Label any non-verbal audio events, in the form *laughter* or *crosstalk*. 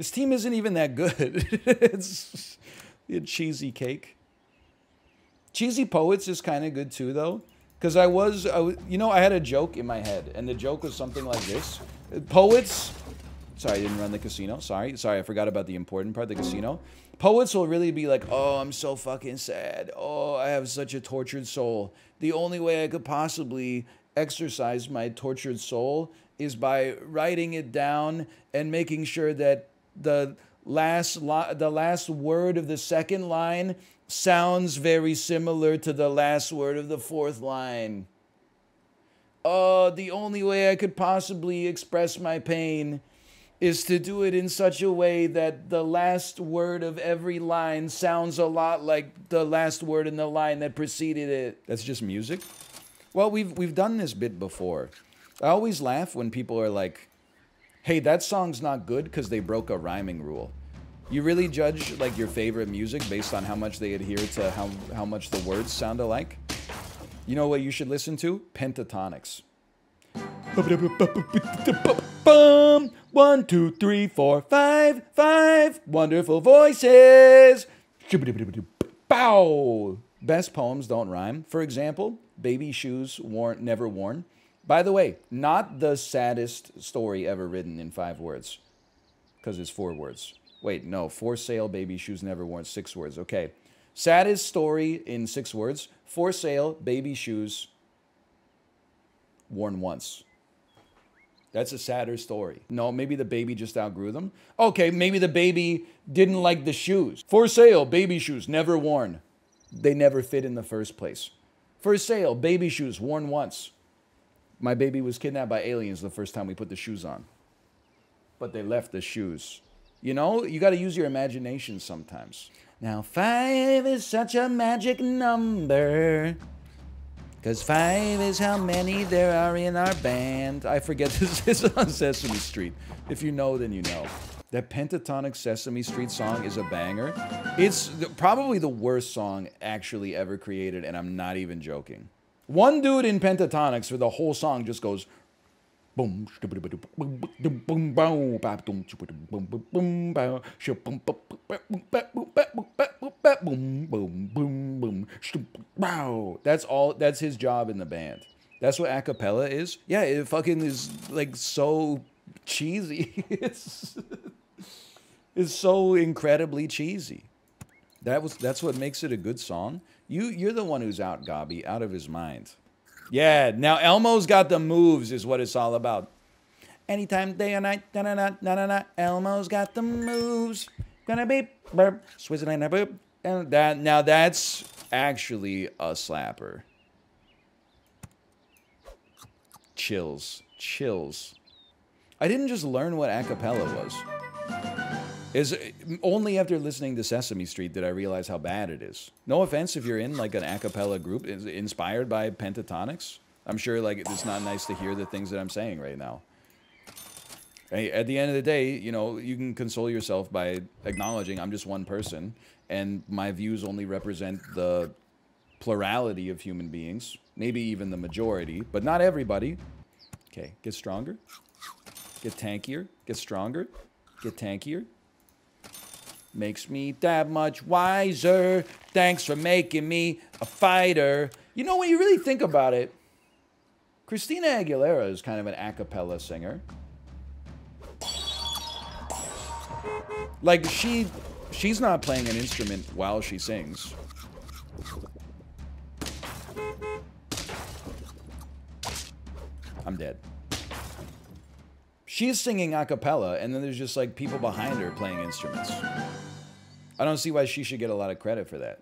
This team isn't even that good. *laughs* it's a cheesy cake. Cheesy Poets is kind of good too, though. Because I was, I was, you know, I had a joke in my head, and the joke was something like this. Poets, sorry, I didn't run the casino. Sorry, sorry, I forgot about the important part, the casino. Poets will really be like, oh, I'm so fucking sad. Oh, I have such a tortured soul. The only way I could possibly exercise my tortured soul is by writing it down and making sure that the last li- the last word of the second line sounds very similar to the last word of the fourth line. Oh, the only way I could possibly express my pain is to do it in such a way that the last word of every line sounds a lot like the last word in the line that preceded it. That's just music? Well, we've we've done this bit before. I always laugh when people are like, "Hey, that song's not good because they broke a rhyming rule." You really judge like your favorite music based on how much they adhere to how how much the words sound alike? You know what you should listen to? Pentatonix. One, two, three, four, five, five. Wonderful voices. Bow. Best poems don't rhyme. For example, Baby Shoes worn, Never Worn. By the way, not the saddest story ever written in five words, because it's four words. Wait, no, for sale, baby shoes never worn, six words. Okay. Saddest story in six words for sale, baby shoes worn once. That's a sadder story. No, maybe the baby just outgrew them. Okay, maybe the baby didn't like the shoes. For sale, baby shoes never worn. They never fit in the first place. For sale, baby shoes worn once. My baby was kidnapped by aliens the first time we put the shoes on. But they left the shoes. You know, you got to use your imagination sometimes. Now, five is such a magic number. Because five is how many there are in our band. I forget *laughs* this is on Sesame Street. If you know, then you know. That pentatonic Sesame Street song is a banger. It's probably the worst song actually ever created, and I'm not even joking. One dude in Pentatonix for the whole song just goes boom that's all that's his job in the band. That's what acapella is? Yeah it fucking is like so cheesy. *laughs* It's it's so incredibly cheesy that was that's what makes it a good song you you're the one who's out gobby out of his mind yeah, now Elmo's got the moves, is what it's all about. Anytime, day or night, na na na na na na. Elmo's got the moves. Gonna be burp, Switzerland, boop. And that now that's actually a slapper. Chills, chills. I didn't just learn what acapella was is only after listening to Sesame Street did I realize how bad it is. No offense if you're in like an a cappella group inspired by Pentatonix. I'm sure like it's not nice to hear the things that I'm saying right now. Hey, at the end of the day, you know, you can console yourself by acknowledging I'm just one person and my views only represent the plurality of human beings, maybe even the majority, but not everybody. Okay, get stronger. Get tankier, get stronger, get tankier, Makes me that much wiser. Thanks for making me a fighter. You know, when you really think about it, Christina Aguilera is kind of an a cappella singer. Like, she, she's not playing an instrument while she sings. I'm dead. She's singing a cappella, and then there's just like people behind her playing instruments. I don't see why she should get a lot of credit for that.